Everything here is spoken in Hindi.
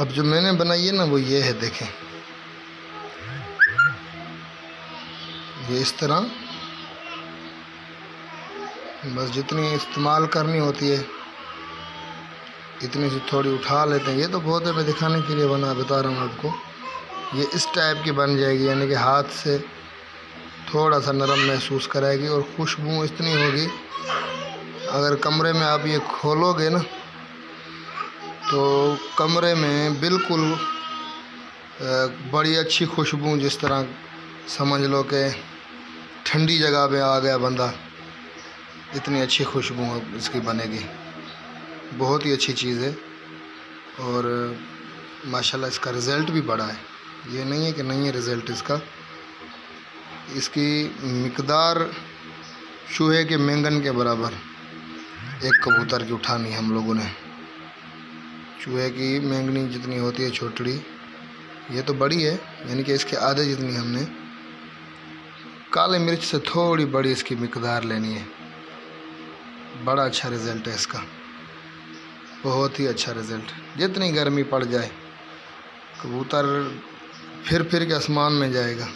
अब जो मैंने बनाई है ना, वो ये है, देखें। ये इस तरह। बस जितनी इस्तेमाल करनी होती है, इतनी सी थोड़ी उठा लेते हैं। ये तो बहुत है, मैं दिखाने के लिए बना, बता रहा हूँ आपको। ये इस टाइप की बन जाएगी, यानी कि हाथ से थोड़ा सा नरम महसूस कराएगी और खुशबू इतनी होगी। अगर कमरे में आप ये खोलोगे ना तो कमरे में बिल्कुल बड़ी अच्छी खुशबू जिस तरह समझ लो कि ठंडी जगह पे आ गया बंदा, इतनी अच्छी खुशबू इसकी बनेगी। बहुत ही अच्छी चीज़ है और माशाल्लाह इसका रिज़ल्ट भी बड़ा है। ये नहीं है कि नहीं है रिज़ल्ट इसका। इसकी मकदार चूहे के मैंगन के बराबर एक कबूतर की उठानी हम लोगों ने। चूहे की मेंगनी जितनी होती है छोटड़ी, ये तो बड़ी है, यानी कि इसके आधे जितनी हमने। काले मिर्च से थोड़ी बड़ी इसकी मकदार लेनी है। बड़ा अच्छा रिज़ल्ट है इसका। बहुत ही अच्छा रिज़ल्ट। जितनी गर्मी पड़ जाए, कबूतर फिर फिर के आसमान में जाएगा।